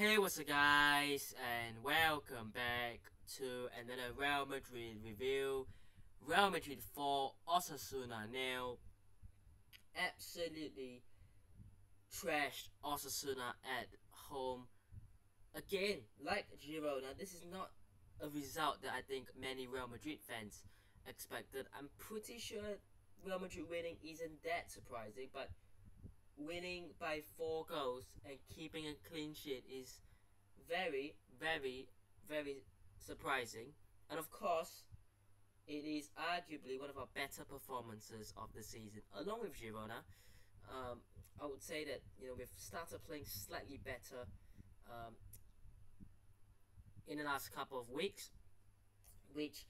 Hey, what's up, guys, and welcome back to another Real Madrid review. Real Madrid 4, Osasuna now. Absolutely trashed Osasuna at home. Again, like Girona, this is not a result that I think many Real Madrid fans expected. I'm pretty sure Real Madrid winning isn't that surprising, but winning by four goals and keeping a clean sheet is very, very, very surprising. And of course, it is arguably one of our better performances of the season, along with Girona. Um, I would say that you know we've started playing slightly better um, in the last couple of weeks, which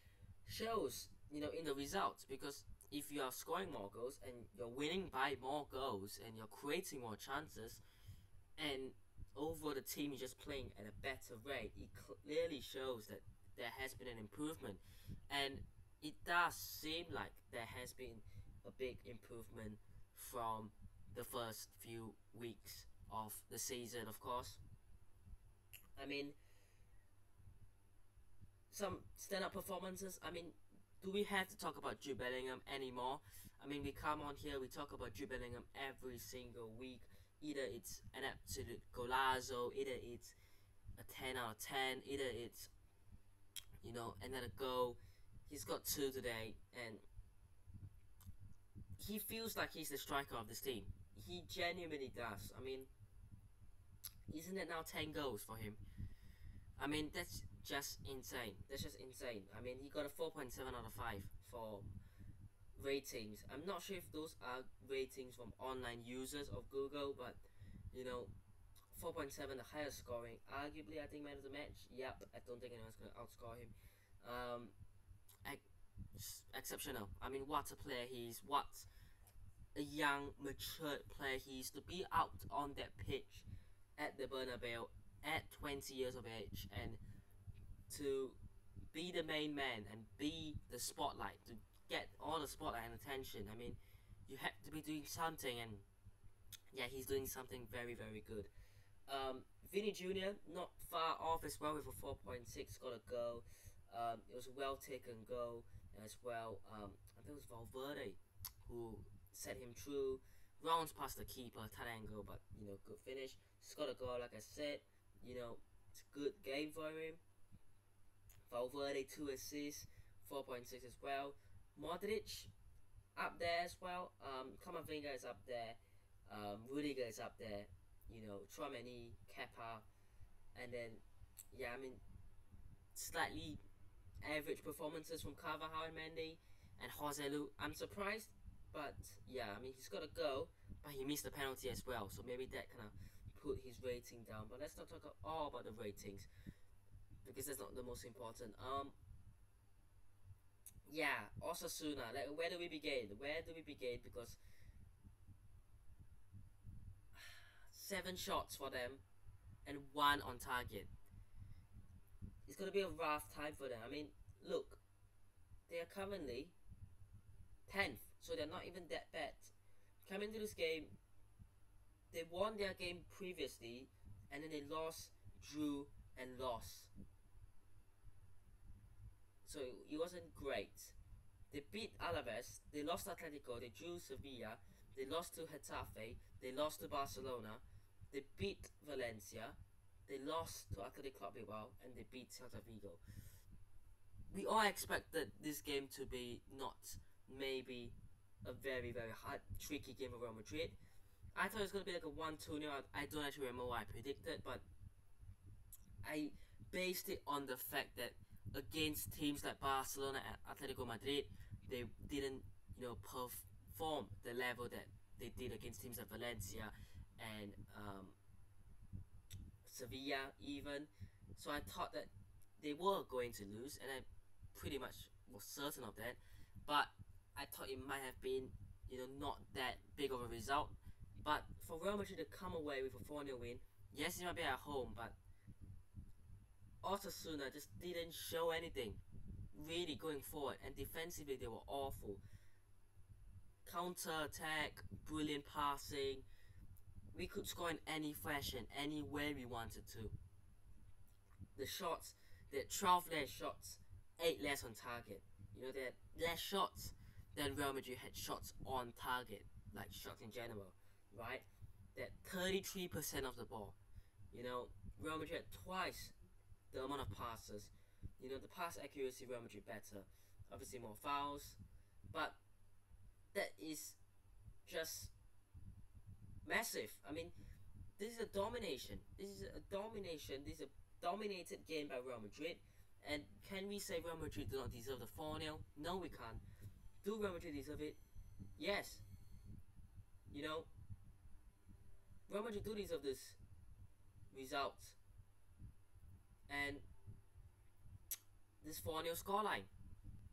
shows you know in the results because if you are scoring more goals and you're winning by more goals and you're creating more chances and over the team is just playing at a better rate it clearly shows that there has been an improvement. And it does seem like there has been a big improvement from the first few weeks of the season of course. I mean some stand-up performances i mean do we have to talk about Jude Bellingham anymore? I mean, we come on here, we talk about Jude Bellingham every single week. Either it's an absolute golazo, either it's a 10 out of 10, either it's, you know, another goal. He's got two today, and he feels like he's the striker of this team. He genuinely does. I mean, isn't it now 10 goals for him? I mean, that's just insane. That's just insane. I mean, he got a 4.7 out of 5 for ratings. I'm not sure if those are ratings from online users of Google, but you know, 4.7, the highest scoring. Arguably, I think man of the match. Yep, I don't think anyone's gonna outscore him. Um, ex exceptional. I mean, what a player he is. What a young, matured player he is to be out on that pitch at the Bernabeu at 20 years of age and to be the main man and be the spotlight, to get all the spotlight and attention. I mean, you have to be doing something, and yeah, he's doing something very, very good. Um, Vini Jr. not far off as well with a 4.6, got a goal. Um, it was a well taken goal as well. Um, I think it was Valverde who set him through. Rounds past the keeper, tight angle, but you know, good finish. Got a goal, like I said. You know, it's a good game for him. Valverde two assists, 4.6 as well. Modric up there as well. Um, Camavinga is up there. Um, Rudiger is up there. You know, Tchouameni, Kepa, and then yeah, I mean, slightly average performances from Carvajal and Mendy and Joselu. I'm surprised, but yeah, I mean he's got a go, but he missed the penalty as well, so maybe that kind of put his rating down. But let's not talk all about the ratings because that's not the most important. Um, yeah, Osasuna. Like, where do we begin? Where do we begin? Because seven shots for them, and one on target. It's gonna be a rough time for them. I mean, look, they are currently tenth, so they're not even that bad. Coming into this game, they won their game previously, and then they lost, drew, and lost. So it wasn't great. They beat Alaves, they lost Atletico, they drew Sevilla, they lost to Getafe, they lost to Barcelona, they beat Valencia, they lost to Athletic Club Bilbao, and they beat Celta Vigo. We all expected this game to be not maybe a very, very hard, tricky game for Real Madrid. I thought it was going to be like a 1 2 0. I don't actually remember what I predicted, but I based it on the fact that against teams like Barcelona and Atletico Madrid, they didn't, you know, perform the level that they did against teams like Valencia and um, Sevilla even. So I thought that they were going to lose, and I pretty much was certain of that. But I thought it might have been, you know, not that big of a result. But for Real Madrid to come away with a 4 0 win, yes, it might be at home, but Osasuna just didn't show anything really going forward, and defensively they were awful. Counter attack, brilliant passing, we could score in any fashion, any way we wanted to. The shots, the 12 less shots, 8 less on target. You know, that less shots than Real Madrid had shots on target, like shots in general, right? That 33% of the ball. You know, Real Madrid had twice the amount of passes. You know, the pass accuracy Real Madrid better. Obviously more fouls. But that is just massive. I mean, this is a domination. This is a domination. This is a dominated game by Real Madrid. And can we say Real Madrid do not deserve the 4 0? No, we can't. Do Real Madrid deserve it? Yes. You know, Real Madrid do deserve this result. And this 4 0 scoreline.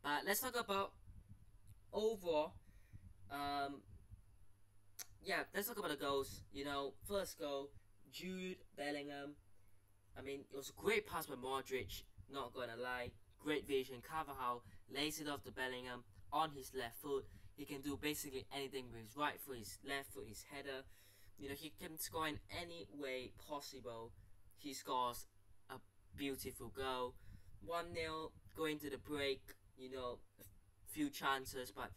But let's talk about overall. Um, yeah, let's talk about the goals. You know, first goal, Jude Bellingham. I mean, it was a great pass by Modric. Not gonna lie, great vision. Carvajal lays it off to Bellingham on his left foot. He can do basically anything with his right foot, his left foot, his header. You know, he can score in any way possible. He scores beautiful goal. 1 0 going to the break. You know, few chances, but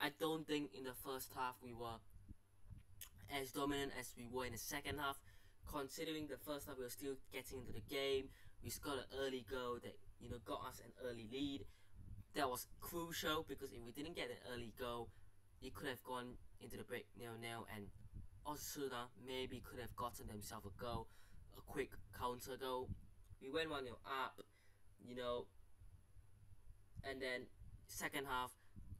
I don't think in the first half we were as dominant as we were in the second half. Considering the first half we were still getting into the game, we scored an early goal that you know got us an early lead. That was crucial because if we didn't get an early goal, it could have gone into the break nil nil, and Osasuna maybe could have gotten themselves a goal, a quick counter goal. We went one 0 up, you know, and then second half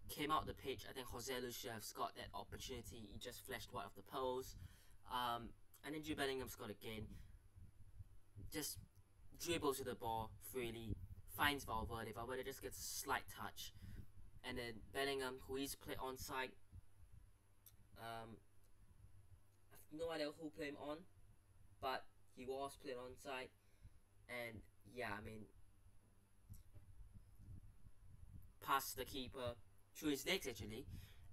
came out the pitch. I think Jose Lu should have scored that opportunity. He just flashed wide of the post. Um, and then Jude Bellingham scored again. Just dribbles to the ball freely, finds Valverde. Valverde just gets a slight touch. And then Bellingham, who is played on side. Um, no idea who played him on, but he was played on side. And yeah, I mean, past the keeper, through his legs actually,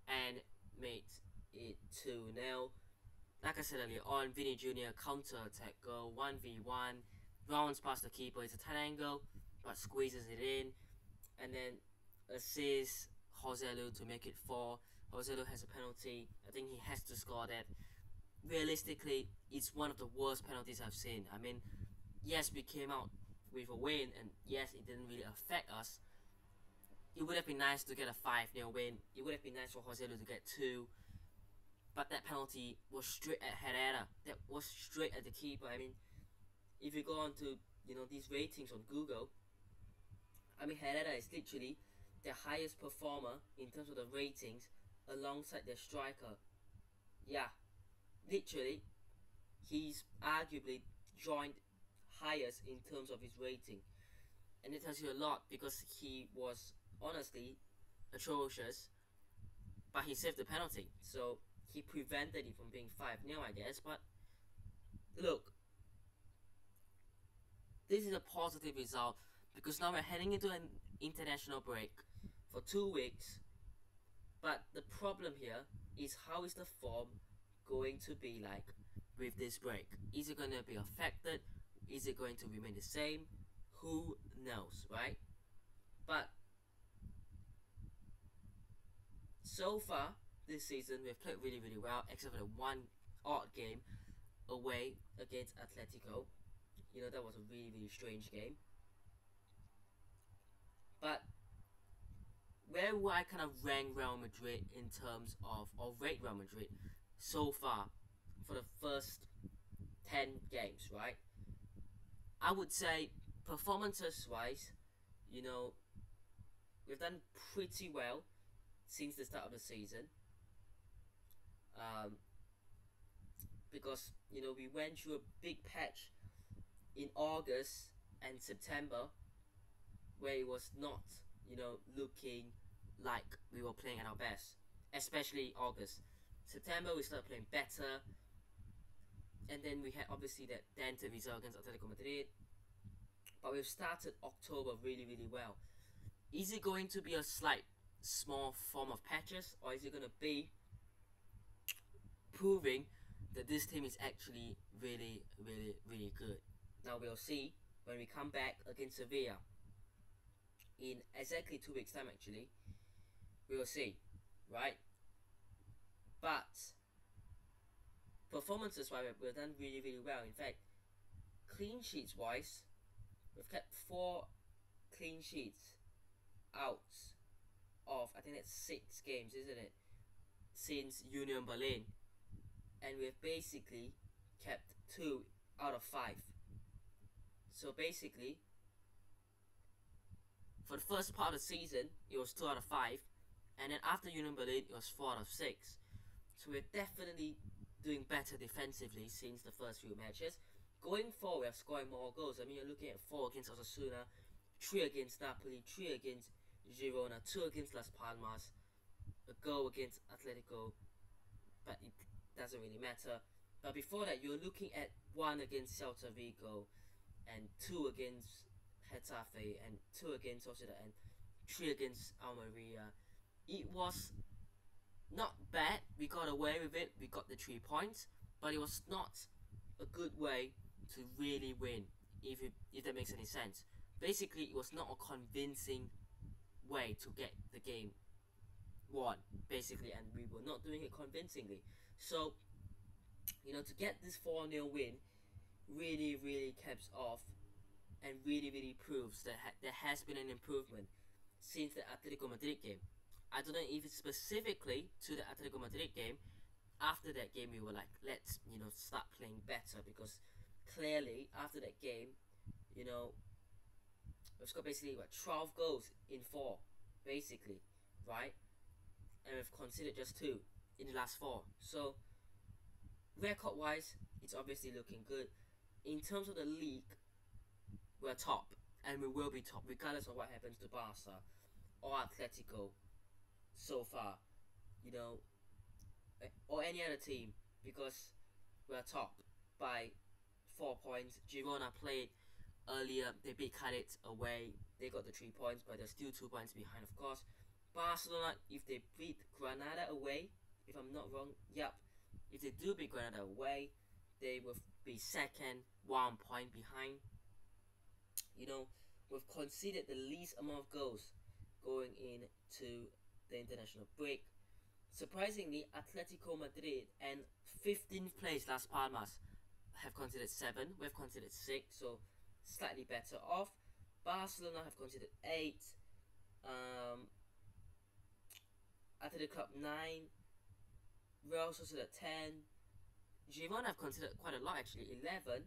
and made it 2 0. Like I said earlier on, Vini Jr. counter attack goal, 1v1, rounds past the keeper, it's a tight angle, but squeezes it in, and then assists Joselu to make it 4. Joselu has a penalty, I think he has to score that. Realistically, it's one of the worst penalties I've seen. I mean, yes, we came out with a win, and yes, it didn't really affect us, it would have been nice to get a 5 0 win. It would have been nice for Joselu to get 2. But that penalty was straight at Herrera. That was straight at the keeper. I mean, if you go on to, you know, these ratings on Google, I mean, Herrera is literally the highest performer in terms of the ratings alongside their striker. Yeah, literally, he's arguably joined highest in terms of his rating. And it tells you a lot because he was honestly atrocious, but he saved the penalty. So he prevented it from being 5 0, I guess. But look, this is a positive result because now we're heading into an international break for two weeks. But the problem here is how is the form going to be like with this break? Is it going to be affected? Is it going to remain the same? Who knows, right? But so far this season we've played really really well except for the one odd game away against Atletico. You know that was a really really strange game. But where would I kind of rank Real Madrid in terms of or rate Real Madrid so far for the first ten games, right? I would say performances wise, you know, we've done pretty well since the start of the season. Um, because you know we went through a big patch in August and September where it was not you know looking like we were playing at our best, especially August. September we started playing better, and then we had obviously that dented result against Atletico Madrid. But we've started October really really well. Is it going to be a slight small form of patches, or is it going to be proving that this team is actually really, really, really good. Now we'll see when we come back against Sevilla in exactly two weeks' time. Actually, we will see, right? But performances wise, we've done really, really well. In fact, clean sheets wise, we've kept four clean sheets out of I think that's six games, isn't it? Since Union Berlin, and we've basically kept two out of five. So basically, for the first part of the season, it was two out of five, and then after Union Berlin, it was four out of six. So we're definitely doing better defensively since the first few matches. Going forward, scoring more goals. I mean, you're looking at four against Osasuna, three against Napoli, three against Girona, two against Las Palmas, a goal against Atletico, but it doesn't really matter. But before that, you're looking at one against Celta Vigo, and two against Getafe, and two against Sociedad, and three against Almeria. It was not bad. We got away with it. We got the three points, but it was not a good way to really win. If it, if that makes any sense. Basically, it was not a convincing way to get the game won. Basically, and we were not doing it convincingly. So, you know, to get this 4 0 win really, really caps off and really, really proves that ha- there has been an improvement since the Atletico Madrid game. I don't know if it's specifically to the Atletico Madrid game. After that game, we were like, let's, you know, start playing better because clearly after that game, you know, we've got basically what 12 goals in four, basically, right? And we've conceded just two in the last four. So, record wise, it's obviously looking good. In terms of the league, we're top, and we will be top regardless of what happens to Barca or Atletico so far, you know, eh, or any other team because we're top by four points. Girona played earlier, they beat Cadiz away, they got the three points, but they're still two points behind, of course. Barcelona, if they beat Granada away, if I'm not wrong, yep, if they do beat Granada away, they will be second, one point behind. You know, we've conceded the least amount of goals going into the international break. Surprisingly, Atletico Madrid and 15th place Las Palmas have conceded 7. We've conceded 6, so slightly better off. Barcelona have conceded 8. Um, Athletic Club 9. Real Sociedad 10. Girona have conceded quite a lot actually, 11.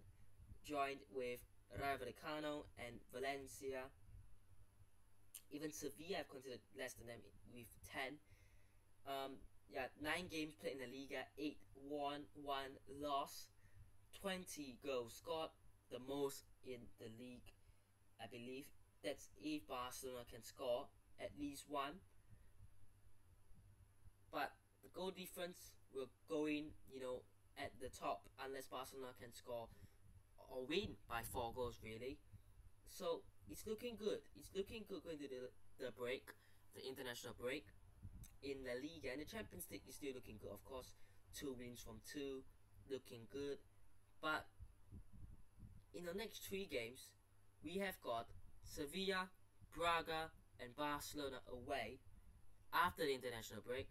Joined with Rayo Vallecano and Valencia. Even Sevilla have considered less than them with 10. Um, yeah, 9 games played in the Liga, 8 won, 1 loss, 20 goals scored, the most in the league, I believe. That's if Barcelona can score at least one. But the goal difference will go in, you know, at the top unless Barcelona can score or win by four goals, really. So it's looking good. It's looking good going to the, the break, the international break. In the Liga and the Champions League is still looking good, of course. Two wins from two, looking good. But in the next three games, we have got Sevilla, Braga, and Barcelona away after the international break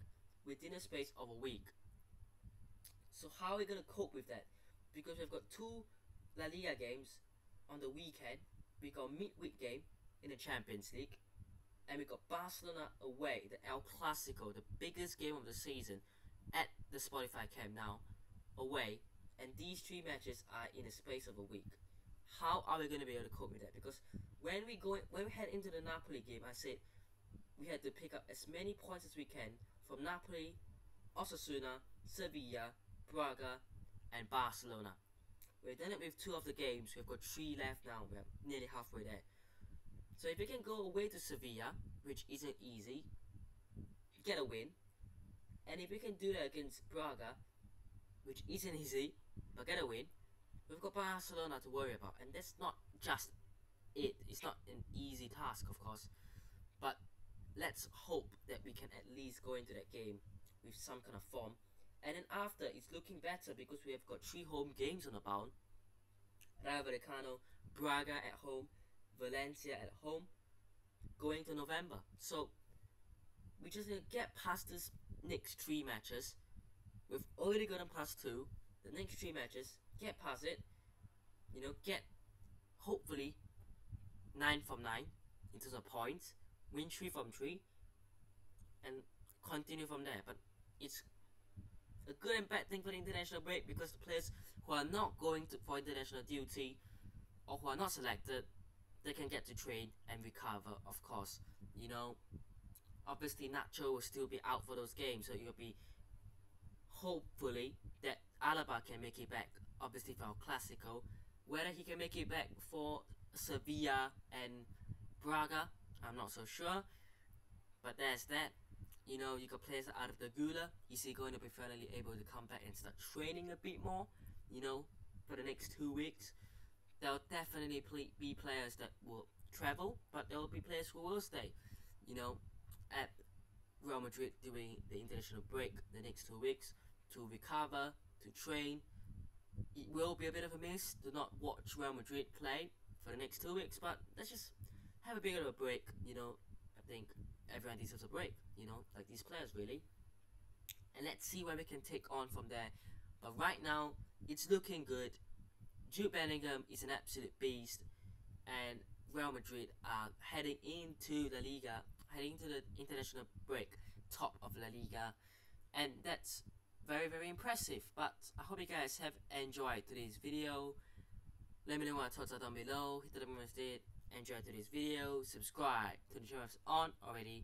within a space of a week. So how are we going to cope with that? Because we've got two La Liga games on the weekend we got midweek game in the Champions League, and we got Barcelona away, the El Clasico, the biggest game of the season, at the Spotify Camp Nou, away, and these three matches are in the space of a week. How are we going to be able to cope with that? Because when we go, when we head into the Napoli game, I said we had to pick up as many points as we can from Napoli, Osasuna, Sevilla, Braga, and Barcelona. We've done it with two of the games. We've got three left now. We're nearly halfway there. So if we can go away to Sevilla, which isn't easy, get a win. And if we can do that against Braga, which isn't easy, but get a win, we've got Barcelona to worry about. And that's not just it. It's not an easy task, of course. But let's hope that we can at least go into that game with some kind of form. And then after, it's looking better because we have got three home games on the bound. Rayo Vallecano, Braga at home, Valencia at home, going to November. So we just need to get past this next three matches. We've already gotten past two. The next three matches, get past it. You know, get hopefully nine from nine in terms of points, win three from three, and continue from there. But it's a good and bad thing for the international break because the players who are not going to, for international duty or who are not selected, they can get to train and recover, of course. You know, obviously Nacho will still be out for those games, so it'll be hopefully that Alaba can make it back, obviously for our Clasico. Whether he can make it back for Sevilla and Braga, I'm not so sure. But there's that. You know, you got players out Arda Güler. Is he going to be finally able to come back and start training a bit more? You know, for the next two weeks. There'll definitely be players that will travel, but there will be players who will stay. You know, at Real Madrid during the international break the next two weeks to recover, to train. It will be a bit of a miss to not watch Real Madrid play for the next two weeks, but let's just have a bit of a break. You know, I think everyone deserves a break. You know, like these players really. And let's see where we can take on from there. But right now, it's looking good. Jude Bellingham is an absolute beast, and Real Madrid are heading into the Liga heading into the international break, top of La Liga, and that's very very impressive. But I hope you guys have enjoyed today's video. Let me know what thoughts are down below. Hit the button did. Enjoy today's video. Subscribe to the channel if it's on already,